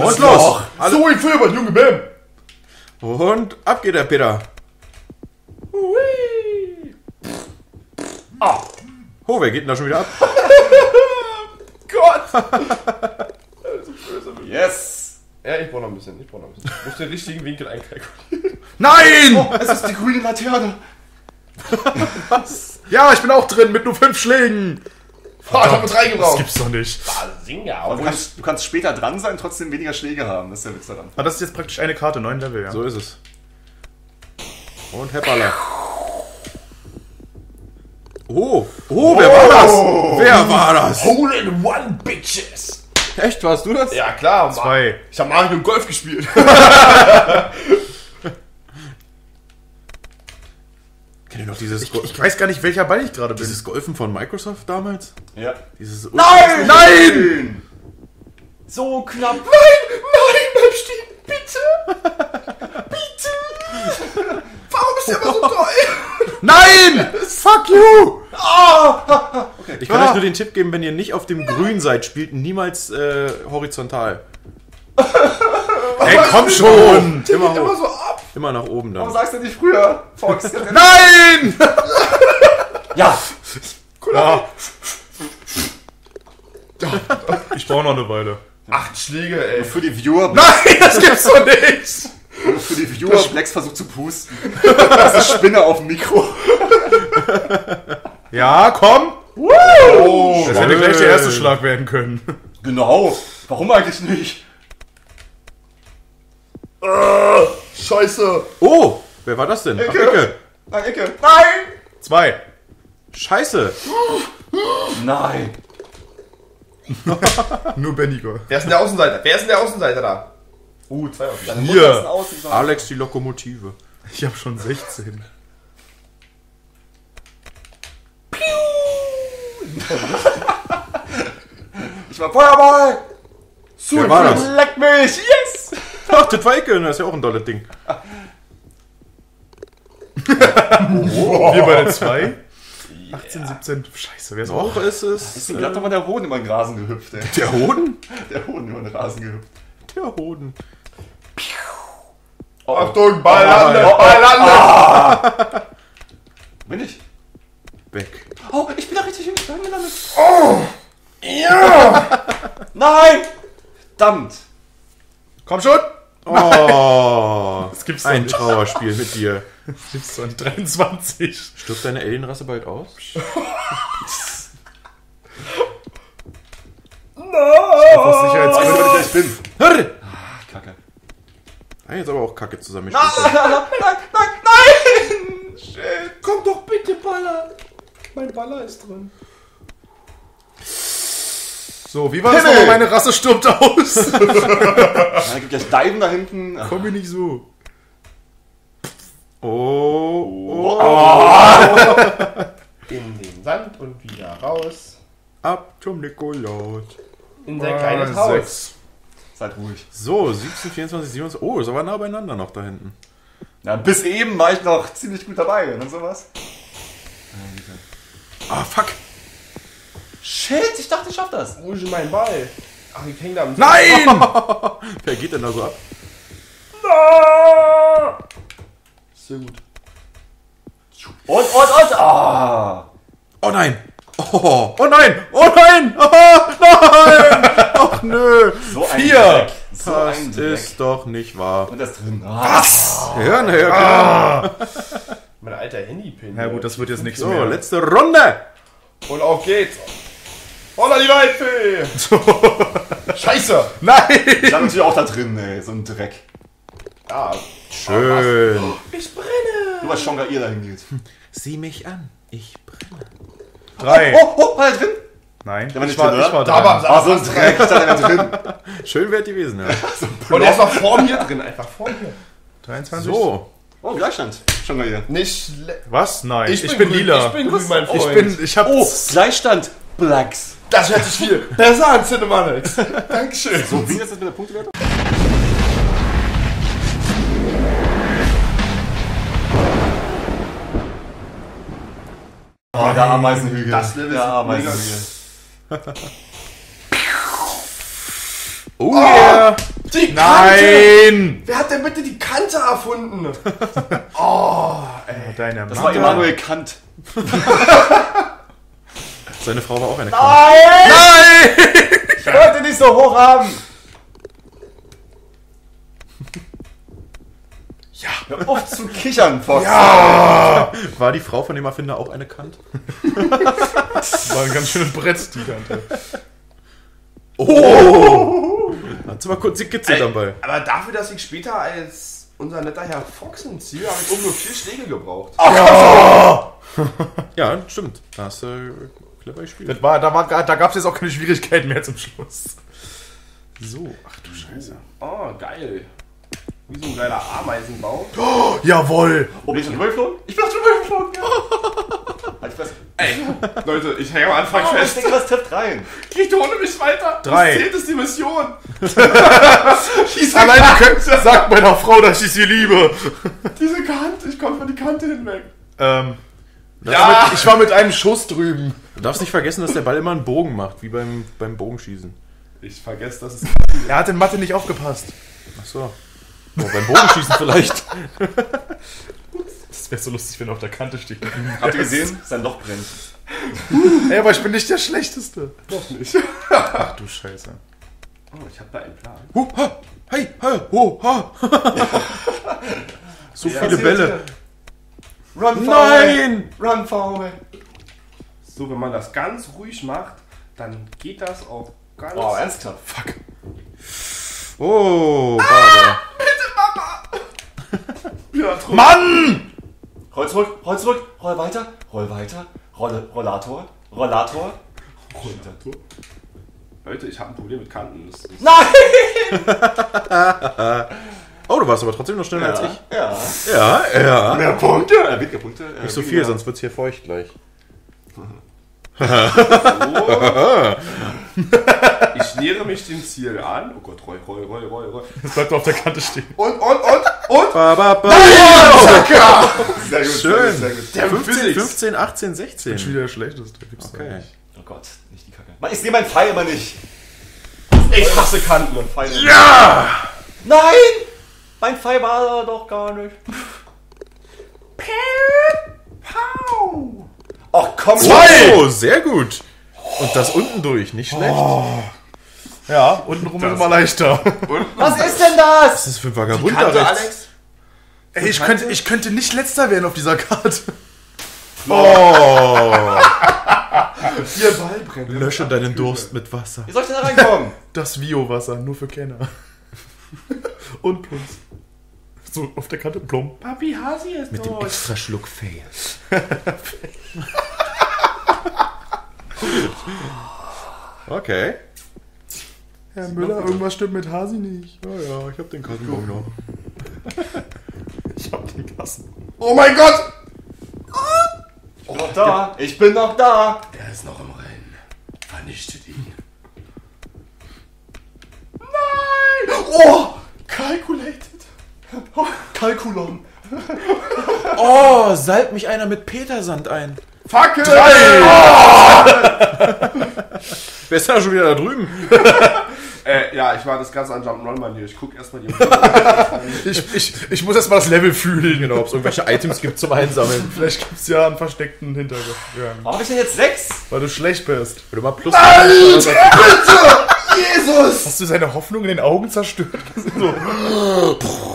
Und los! So ein Filmer, Junge Bam! Und ab geht der Peter. Hui! Ah, Oh, wer geht denn da schon wieder ab? Gott! Yes! Ja, ich brauch noch ein bisschen, ich brauch noch ein bisschen. Ich muss den richtigen Winkel einkalkulieren. Nein! Es ist die grüne Laterne. Ja, ich bin auch drin mit nur fünf Schlägen. Oh, ich hab uns Das reingebraucht. gibt's doch nicht. Singa, Aber du kannst, du kannst später dran sein, trotzdem weniger Schläge haben. Das ist der Witz daran. Ah, das ist jetzt praktisch eine Karte, neun Level, ja. So ist es. Und Hepperler. Oh, oh, wer war das? Wer war das? Hole in one, Bitches! Echt, warst du das? Ja, klar. Zwei. Ich hab Mario Golf gespielt. Kennt ihr noch dieses, Go Ich weiß gar nicht, welcher Ball ich gerade bin. dieses Golfen von Microsoft damals? Ja. Dieses Nein! Nein! So knapp. Nein, nein, bleib stehen, bitte! Bitte! Warum ist der immer so toll? Nein! Fuck you! Ich kann euch nur den Tipp geben, wenn ihr nicht auf dem Grün seid, spielt niemals äh, horizontal. Ey, komm schon! Immer Immer so. Immer nach oben Warum dann. sagst du nicht früher, Fox? Nein! ja! Ja. Ich brauche noch eine Weile. Acht Schläge, ey. Für die Viewer, Nein, das gibt's doch nicht! für die Viewer, Blacks versucht zu pusten. Das ist Spinne auf dem Mikro. Ja, komm! Oh, Das hätte gleich der erste Schlag werden können. Genau. Warum eigentlich nicht? Scheiße. Oh, wer war das denn? Ach, Ecke. Nein, Ecke. Nein! Zwei. Scheiße. Nein. Nur Benigo. Wer ist denn der Außenseiter? Wer ist denn der Außenseiter da? Uh, zwei Außenseiter. Hier. Außenseiter. Alex die Lokomotive. Ich habe schon 16. Ich war Feuerball! Wer war das? Leck mich! Yes! Ach, das Ecke, das ist ja auch ein dolles Ding. Wir bei der 2. 18, 17. Scheiße, wer ist auch? Ist es Ist gerade nochmal der Hoden über den Rasen gehüpft, ey. der Hoden? Der Hoden über den Rasen gehüpft. Der Hoden. Achtung, Ball landet, Ball landet. Bin ich? Weg. Oh, ich bin da richtig hin. angelandet. Ja. Nein! Verdammt! Komm schon! Oh, Das gibt's ein nicht. Trauerspiel mit dir. Gibt's doch nicht. 23. Stirbt deine Alienrasse bald aus? Was Sicherheits Weißt du, wer ich bin? Hör! Kacke. Ah, jetzt aber auch Kacke zusammen. Nein, nein, nein, nein! Shit. Komm doch bitte, Baller. Mein Baller ist drin. So, wie war das nochmal? Meine Rasse stirbt aus. Da gibt gleich Diven da hinten. Komm mir nicht so. Oh, oh. In den Sand und wieder raus. Ab zum Nikolaus. In sein kleines Haus. Sechs. Seid ruhig. So, 17, 24, 27. Oh, ist aber nah beieinander noch da hinten. Ja, bis eben war ich noch ziemlich gut dabei und sowas. Ah, fuck. Shit, ich dachte, ich schaff das. Wo ist denn mein Ball? Ach, ich häng da am Nein! Wer geht denn da so ab? Sehr gut. Und, und, und. Ah! Oh nein! Oh, oh nein! Oh nein! Oh nein! Ach nö! So ein Vier. Dreck. So Das ein Dreck. ist doch nicht wahr. Und das drin. Ah. Ja, na ja, genau. Mein alter Handypin. Ja gut, das wird jetzt nichts So, mehr. letzte Runde! Und auf geht's. Holla die Waldfee! Scheiße! Nein! Ich lag natürlich auch da drin, ey. So ein Dreck. Ja, Schön. ich brenne! Nur weil Schonga ihr dahin geht. Sieh mich an. Ich brenne. Drei. Oh, oh, war er drin? Nein, Der war nicht ich war, drin, ich war oder? dran. Aber- Ah, so ein Dreck. Ich dachte, er wäre drin. Schön wäre gewesen, ja. Und er ist noch vor mir drin, einfach vor mir. 23. So. Oh, Gleichstand. Schonga ihr. Nicht schle- Was? Nein. Ich, bin bin, grün, lila. Ich bin grün, mein Freund. ich bin, ich hab. Oh, Gleichstand. Blacks. Das hört sich viel besser an, Cinemanix. Dankeschön. So, wie ist das mit der Punktewertung? Oh, der Ameisenhügel. Das Level der ist Ameisenhügel. Oh yeah! Die Kante! Nein! Wer hat denn bitte die Kante erfunden? Deine Das war Mama. Immanuel Kant. Seine Frau war auch eine Kant. Nein! Ich wollte nicht so hoch haben. Ja. Hör auf zu kichern, Fox. War die Frau von dem Erfinder auch eine Kant? Das war ein ganz schönes Brett, die Kante. Hat sie mal kurz die Kitzel dabei. Aber dafür, dass ich später als unser netter Herr Fox im Ziel habe ich oben nur vier Schläge gebraucht. Ja, stimmt. Da hast du clever gespielt. Das war, da war, da gab es jetzt auch keine Schwierigkeiten mehr zum Schluss. So, ach du Scheiße. Oh, geil. Wie so ein geiler Ameisenbau. Jawohl! Oh, bin ich schon rübergeflogen? Ich bin schon rübergeflogen. Ja. Halt fest. Ey, Leute, ich hänge am Anfang Oh, ich fest. denke, was trifft rein. Geht ohne mich weiter. Drei. Das zählt ist die Mission. diese, Alleine könnt, sagt meiner Frau, dass ich sie liebe. diese Kante, ich komme von die Kante hinweg. Ähm, Ja, ich war mit einem Schuss drüben. Du darfst nicht vergessen, dass der Ball immer einen Bogen macht, wie beim, beim Bogenschießen. ich vergesse, dass es... Er hat in Mathe nicht aufgepasst. Ach so. Oh, beim Bogenschießen vielleicht. Das wäre so lustig, wenn er auf der Kante steht. Habt ihr gesehen? Sein Loch brennt. Ey, aber ich bin nicht der Schlechteste. Doch nicht. Ach du Scheiße. Oh, ich habe da einen Plan. Huh, ha, hey, ha, ho, ha. so viele Bälle. Run, Nein! Run, away. So, wenn man das ganz ruhig macht, dann geht das auch ganz... Oh, ernsthaft. Fuck. Oh, Barbara. Ja, drum. Mann! Roll zurück, roll zurück, roll weiter, roll weiter, roll, Rollator, Rollator. Rollator. Leute, ich habe ein Problem mit Kanten. Das ist Nein! Oh, du warst aber trotzdem noch schneller als ich. Ja. Ja, ja. Mehr Punkte. Weniger Punkte. Nicht so viel, weniger- sonst wird's hier feucht gleich. Ich nähere mich dem Ziel an. Oh Gott, roll, roll, roll, roll, roll. Jetzt bleibt er auf der Kante stehen. Und, und, und, und. Ba, ba, ba. Sehr gut, Schön. sehr gut, sehr gut. Der 15, Physics. 15, 18, 16. Schon wieder der Schlechteste. Okay. nicht. Oh Gott, nicht die Kacke. Mann, ich sehe meinen Pfeil immer nicht. Ich hasse Kanten. Pfeil ja! Nein! Mein Pfeil war er doch gar nicht. Pow. Ach komm, Oh, sehr gut. Und das unten durch, nicht schlecht. Ja, untenrum ist immer leichter. Was ist denn das? Was ist das für ein Vagabund da Kante, rechts? Alex? Ey, ich könnte, ich könnte nicht letzter werden auf dieser Karte. Oh. Ihr Ball brennt. Lösche deinen Durst mit Wasser. Wie soll ich denn da reinkommen? Das Vio-Wasser, nur für Kenner. Und Plumps. So, auf der Kante plump. Papi Hasi ist Mit dem extra Schluck Fail. Okay. Herr Müller, irgendwas stimmt mit Hasi nicht. Ja, ja, ich hab den Kassenbon noch. Ich hab den Kassen. Oh mein Gott! Oh, noch da. Ich bin noch da. Er ist noch im Rennen. Vernichtet ihn. Oh! Calculated. Oh, Kalkulon. Oh, salbt mich einer mit Petersand ein. Fackel! Wer ist da schon wieder da drüben? Äh, ja, ich war das ganze an Jump'n'Run mal hier. Ich guck erstmal die. Ich, ich, ich muss erst mal das Level fühlen. Genau, ob es irgendwelche Items gibt zum Einsammeln. Vielleicht gibt's ja einen versteckten Hintergang. Warum bist du denn jetzt sechs? Weil du schlecht bist. Wenn du mal plus Jesus! Hast du seine Hoffnung in den Augen zerstört? So.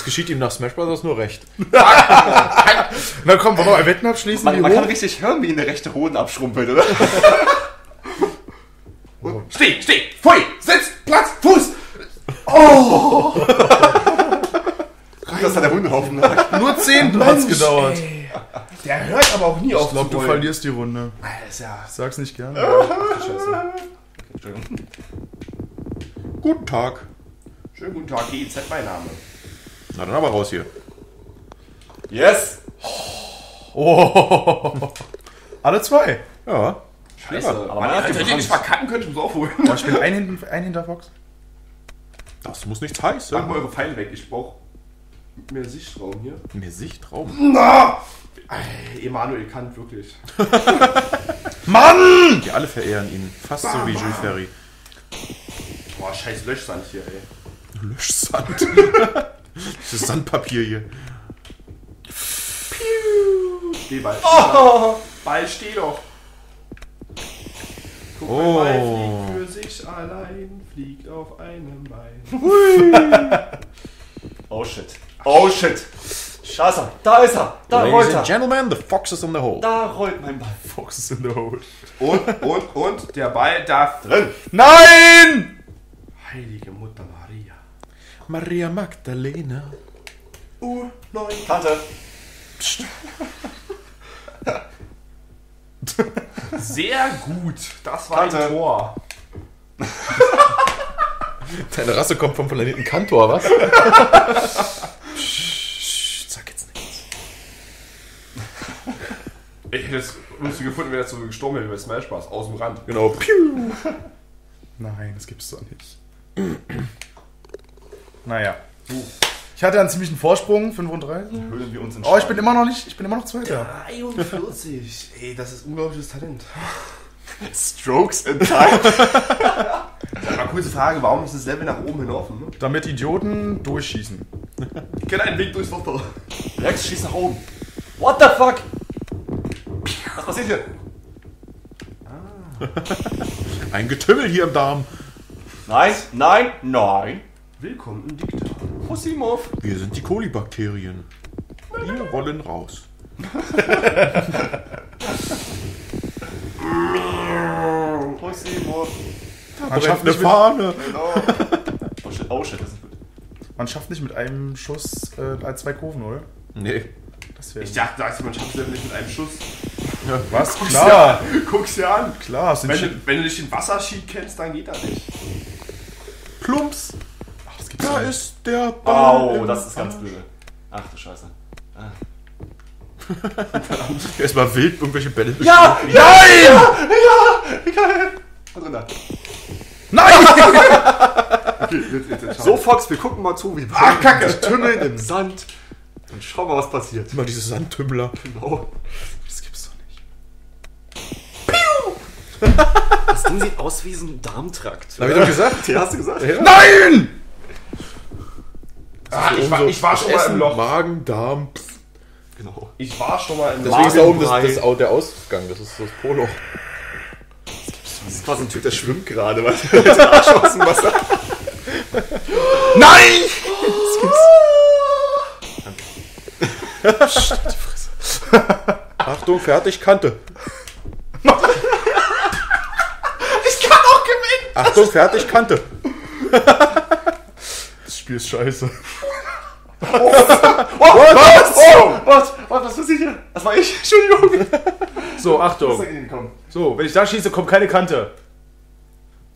Das geschieht ihm nach Smash Bros. nur recht. Na komm, wollen wir einen Wetten abschließen? Man, man kann richtig hören, wie ihn der rechte Hoden abschrumpelt, oder? Steh, steh! Pfui! Sitz! Platz! Fuß! Gut, dass da der Hundehaufen lag. Nur 10 hat's gedauert. Der hört aber auch nie auf Ich glaube, du verlierst die Runde. Das ist ja. Ich sag's nicht gern. Scheiße. Entschuldigung. Guten Tag. Schönen guten Tag, GIZ, mein Name. Na dann aber raus hier. Yes! Oh. Alle zwei. Ja. Scheiße. Aber Aber man Alter, wenn ihr nicht verkacken könnt, ich muss aufholen. Oh, ich bin ein, hinten, ein hinter Fox. Das muss nichts heißen. Mach mal eure Pfeile weg, ich brauch mehr Sichtraum hier. Mehr Sichtraum. Na! Ey, Emanuel Kant, wirklich. Mann! Die alle verehren ihn. Fast so wie Jules Ferry. Boah, scheiß Löschsand hier, ey. Löschsand. Das Sandpapier hier. Steh Ball. Oh. Ball, steh doch. Guck, Oh. mein Ball fliegt für sich allein, fliegt auf einem Bein. Oh shit. Oh shit. Da ist er. Da ist er. Da Ladies rollt and er. gentlemen, the fox is in the hole. Da rollt mein Ball. Foxes in the hole. Und, und, und, der Ball darf Drin. Nein! Heilige Mutter Maria. Magdalena. U9. Kante. Sehr gut. Das war Kante. ein Tor. Deine Rasse kommt vom Planeten Kantor, was? Psst, sag jetzt nichts. Ich hätte es lustig gefunden, wenn er so gestorben wäre wie bei Smash Bros. aus dem Rand. Genau. Piu. Nein, das gibt's doch nicht. Naja. Ich hatte einen ziemlichen Vorsprung, 35. Höhlen wir uns in Oh, ich bin immer noch nicht, ich bin immer noch Zweiter. 43. Ey, das ist unglaubliches Talent. Strokes in Time. Mal kurze Frage, warum ist das Level nach oben hin offen? Ne? Damit Idioten durchschießen. Ich kenne einen Weg durchs Wasser. Rex schießt nach oben. What the fuck? Was passiert hier? Ein Getümmel hier im Darm. Nein, nein, nein. Willkommen im Diktat. Pusimov. Wir sind die Kolibakterien. Wir rollen raus. Pusimov. Man schafft, eine nicht mit, Fahne. Genau. Oh shit, das ist gut. man schafft nicht mit einem Schuss äh, zwei Kurven, oder? Nee. Das. Ich dachte, du, man schafft es nicht mit einem Schuss. Was? Klar, Guck's dir an. klar. Wenn du, wenn du nicht den Wasserschied kennst, dann geht das nicht. Plumps. Da ist der Ball. Au, das ist ganz blöd. Ach du Scheiße. Erstmal wild irgendwelche Bälle. Ja! Nein! Ja! Geil! Was drin da? Nein! Okay, jetzt, jetzt, jetzt So, Fox, wir gucken mal zu, wie Ach, Kacke. tümmeln im Sand. Und schauen mal, was passiert. Immer diese Sandtümmler. Genau. Das gibt's doch nicht. Das Ding sieht aus wie so ein Darmtrakt. Hab ich doch gesagt? Ja, hast du gesagt? Nein! Ah, ich, war, ich war schon mal Essen, im Loch. Magen, Darm. Pff. Genau. Ich war schon mal im Loch. Deswegen ist da oben das, das, der Ausgang. Das ist das Polo. Das ist quasi ein Typ, der schwimmt gerade, weil der Arsch aus dem Wasser. Nein! Achtung, fertig, Kante. Ich kann auch gewinnen! Achtung, fertig, Kante. Das Spiel ist scheiße. Oh, was? Oh, was? Was, was passiert hier? Das war ich. Entschuldigung. So, Achtung. So, wenn ich da schieße, kommt keine Kante.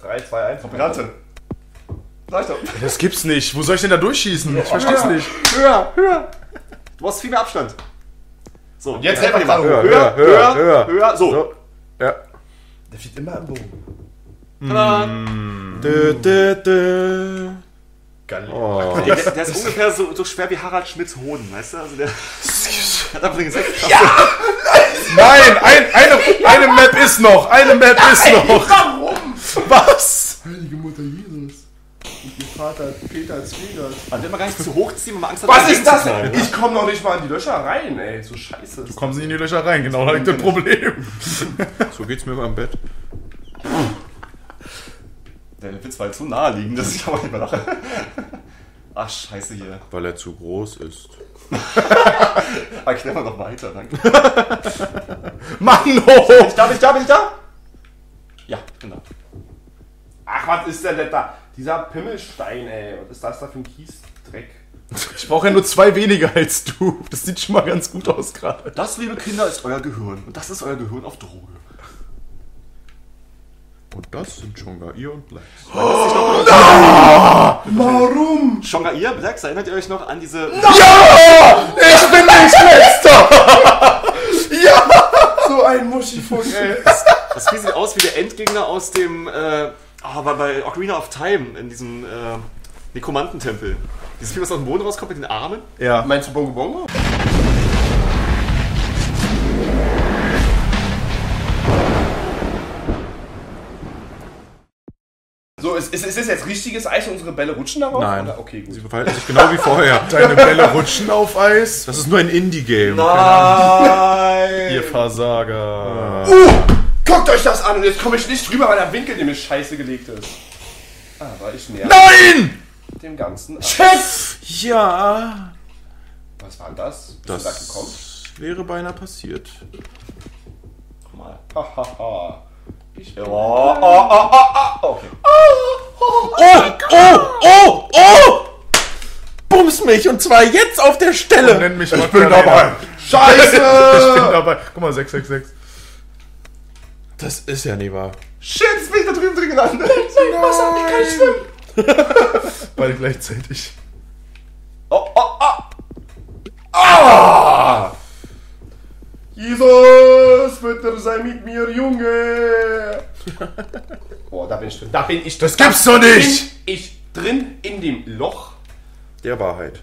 3, 2, 1. Ratte. Sag doch. Das gibt's nicht. Wo soll ich denn da durchschießen? Ich versteh's nicht. Höher, höher. Du hast viel mehr Abstand. So, jetzt helfen einfach wir mal. Höher, Höher, höher, höher, höher. höher. So. So. Ja. Der fliegt immer im Bogen. Tada. Dö, dö, dö. Geil. Oh. Der, der ist ungefähr so, so schwer wie Harald Schmidts Hoden, weißt du? Also der hat einfach den Sekt. Nein, ein, eine, eine Map ist noch. Eine Map ist noch. Warum? Was? Heilige Mutter Jesus. Und ihr Vater Peter Zwegert. Man will mal gar nicht zu hoch ziehen, wenn man Angst hat, Was ist das denn? Ich komme noch nicht mal in die Löcher rein, ey. So scheiße. Kommen Sie in die Löcher rein, genau, da liegt das Problem. So geht's mir immer im Bett. Der Witz war halt zu naheliegend, dass ich aber nicht mehr lache. Ach, scheiße hier. Weil er zu groß ist. Erklär mal noch weiter, danke. Mann, oh. Ich da, bin ich da, bin ich da? Ja, genau. Ach, was ist denn das da? Dieser Pimmelstein, ey. Was ist das da für ein Kiesdreck? Ich brauche ja nur zwei weniger als du. Das sieht schon mal ganz gut aus gerade. Das, liebe Kinder, ist euer Gehirn. Und das ist euer Gehirn auf Droge. Und das sind Chonga-Ir und Blacks. Warum? Shonga-Ir, Blacks, erinnert ihr euch noch an diese... Ich bin nicht letzter. So ein Muschifuck, ey. Das Vieh sieht aus wie der Endgegner aus dem... Äh, oh, bei, bei Ocarina of Time, in diesem... Äh, Nekromantentempel. Dieses Vieh, was aus dem Boden rauskommt mit den Armen. Ja. Meinst du Bongo Bongo? Es ist, ist, das jetzt richtiges Eis und unsere Bälle rutschen darauf? Nein. Oder? Okay, gut. Sie verhalten sich genau wie vorher. Deine Bälle rutschen auf Eis. Das ist nur ein Indie-Game. Nein! Ihr Versager. Uh, guckt euch das an und jetzt komme ich nicht drüber, weil der Winkel nämlich scheiße gelegt ist. Aber ich näher Nein! dem Ganzen an. Shit! Ja, Was war denn das? Bist das da gekommen? wäre beinahe passiert. Nochmal. Hahaha. Ich bin Oh, oh, oh, oh, oh. Okay. Oh, oh, oh, oh! Bums mich und zwar jetzt auf der Stelle. Nenn mich Ich bin dabei. Scheiße! Ich bin dabei. Guck mal, 666. Das ist ja nie wahr. Shit, jetzt bin ich da drüben drin gelandet. Nein, Wasser, ich kann nicht schwimmen. Beide gleichzeitig. Oh, oh, oh. Ah! Jesus, bitte sei mit mir, Junge. Oh, da bin ich drin. Da bin ich drin. Das gibt's doch nicht! Bin ich drin in dem Loch. Der Wahrheit.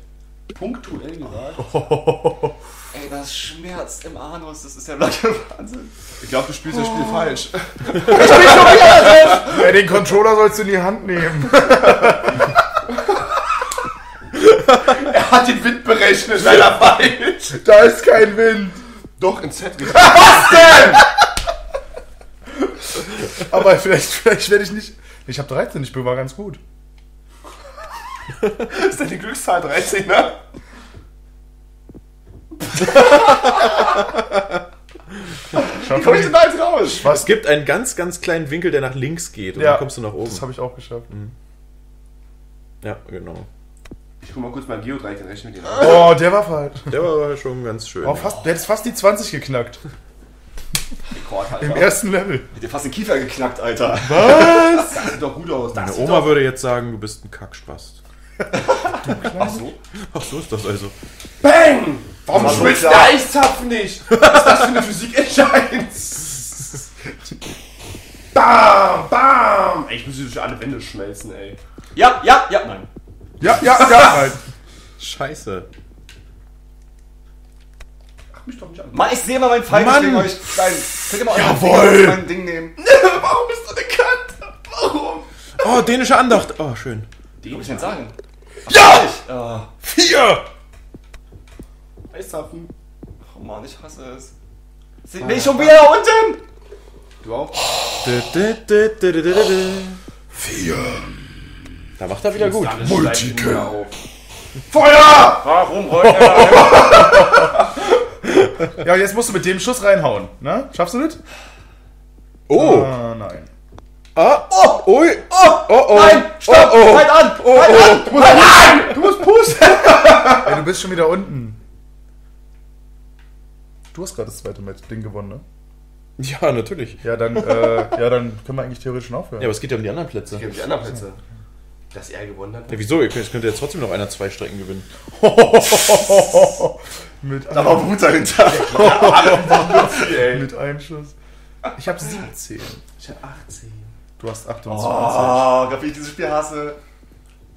Punktuell gesagt. Ey, das schmerzt im Anus. Das ist der blanke Wahnsinn. Ich glaube, du spielst das Spiel falsch. Ey, den Controller sollst du in die Hand nehmen. Er hat den Wind berechnet, leider falsch. Da ist kein Wind. Doch, in Z richtig. Aber vielleicht, vielleicht werde ich nicht. Ich habe 13, ich war ganz gut. ist denn die Glückszahl 13, ne? Wie komme ich denn da jetzt raus? Es gibt einen ganz, ganz kleinen Winkel, der nach links geht und Ja. dann kommst du nach oben. Das habe ich auch geschafft. Ja, genau. Ich guck mal kurz mein Geodreieck in Rechnung mit dir. Oh, der war falsch. Der war schon ganz schön. Oh, fast, der hätte fast die 20 geknackt. Rekord, Im Alter. ersten Level. Hat dir fast den Kiefer geknackt, Alter. Das sieht doch gut aus. Das sieht Oma würde jetzt sagen, du bist ein Kackspast. doch- Ach so. Ach, so ist das also. Bang! Warum schmilzt der Eiszapfen nicht? Was ist das für eine Physik-Entscheidung? Bam! Bam! Ey, ich muss durch alle Wände schmelzen, ey. Ja, ja, ja, nein. Ja, ja, ja. Scheiße. Mach mich doch nicht an. Mann, ich sehe mal meinen Pfeil Mann. wegen euch. Nein, könnt ihr mal Jawohl. Mein Ding nehmen? Warum bist du bekannt? Warum? Oh, dänische Andacht. Oh, schön. Was soll ich denn sagen? Ja! Ich, äh, Vier! Eiszapfen. oh Mann, ich hasse es. Seht mich schon wieder da unten? Du auch? Dü. Vier. Da macht er wieder gut. Auf. Feuer! Warum rollt er da Ja, jetzt musst du mit dem Schuss reinhauen. Ne? Schaffst du das? Oh. Ah, nein. Ah. Oh. Ui. Oh. Oh, oh. Nein, stopp! Oh, oh. Halt an! Oh, halt oh. an! Du musst, Nein! Du musst pusten! Ey, du bist schon wieder unten. Du hast gerade das zweite Match Ding gewonnen, ne? Ja, natürlich. Ja, dann, äh, ja, dann können wir eigentlich theoretisch schon aufhören. Ja, aber es geht ja um die anderen Plätze. Ich gebe die anderen Plätze. Dass er gewonnen hat. Ja, wieso? Ihr könnt, es könnte jetzt trotzdem noch einer zwei Strecken gewinnen. mit, Da war Blut dahinter. mit einem Schuss. Ich habe 17. Ich hab 18. Du hast 28. Oh, wie ich dieses Spiel hasse.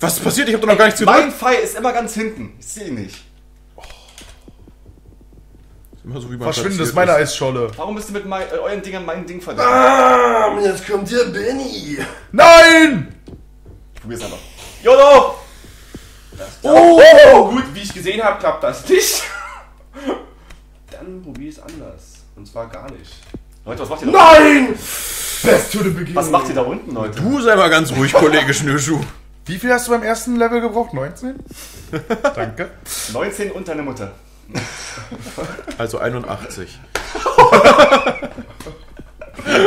Was ist passiert? Ich habe doch noch gar nichts gedrückt. Mein Pfeil ist immer ganz hinten. Ich sehe ihn nicht. Immer so, wie man Verschwinde, das ist meine Eisscholle. Warum müsst ihr mit mein, äh, euren Dingern mein Ding verdecken? Bam! Jetzt kommt hier Benny. Nein! Probier's einfach. YOLO! Oh, oh, gut, wie ich gesehen habe, klappt das nicht. Dann probier es anders. Und zwar gar nicht. Leute, was macht ihr da Nein! Best to the beginning. Was macht ihr da unten, Leute? Du sei mal ganz ruhig, Kollege Schnürschuh. Wie viel hast du beim ersten Level gebraucht? 19? Danke. 19 und deine Mutter. Also 81.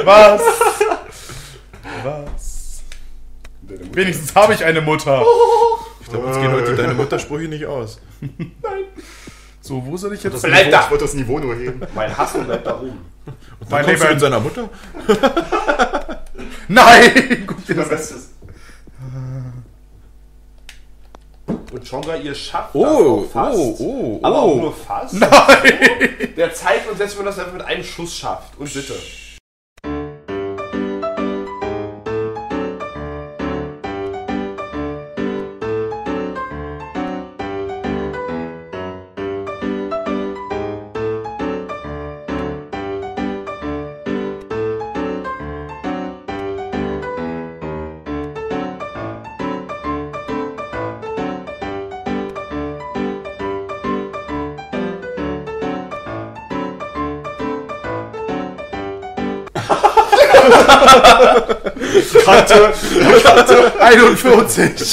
Was? Was? Wenigstens habe ich eine Mutter. Ich glaube, uns gehen heute deine Muttersprüche nicht aus. So, wo soll ich jetzt... Bleib da. Ich wollte das Niveau nur heben. Mein Hass bleibt da oben. Und Mein dann kommst du Leben- mit seiner Mutter? Nein! Guck dir das. Bestes. Und Chonga, ihr schafft Oh, das auch fast. oh, oh, Aber auch oh. nur fast. Nein! Der zeigt uns jetzt, wie man das einfach mit einem Schuss schafft. Und bitte. Kante. 41.